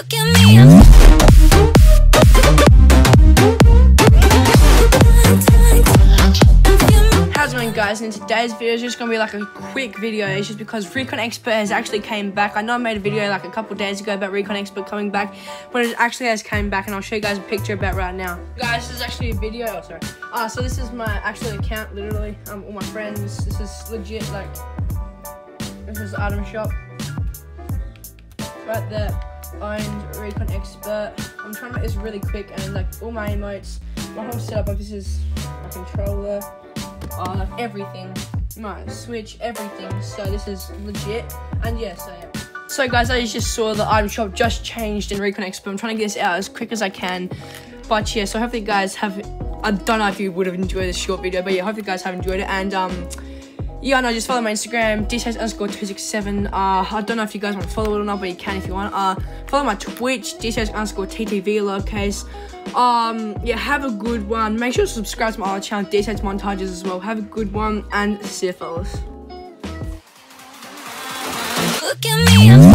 How's it going guys? And today's video is just gonna be like a quick video. It's just because Recon Expert has actually came back. I know I made a video like a couple days ago about Recon Expert coming back, but it actually has came back and I'll show you guys a picture about right now. Guys, this is actually a video, oh sorry. Uh, so this is my actual account, literally. Um, all my friends. This is legit like, this is item shop. Right there, owned Recon Expert. I'm trying to make this really quick and like all my emotes, my whole setup, like this is my controller, uh, like everything. My Switch, everything. So this is legit. And yeah, so yeah. So guys, I just saw the item shop just changed in Recon Expert. I'm trying to get this out as quick as I can. But yeah, so hopefully you guys have I don't know if you would have enjoyed this short video, but yeah, hopefully you guys have enjoyed it. And um yeah, no, just follow my Instagram, dch underscore 267. Uh, I don't know if you guys want to follow it or not, but you can if you want. Uh, follow my Twitch, dch underscore TTV lowercase. Um, yeah, have a good one. Make sure to subscribe to my other channel, DCH montages as well. Have a good one, and see you fellas. Look at me.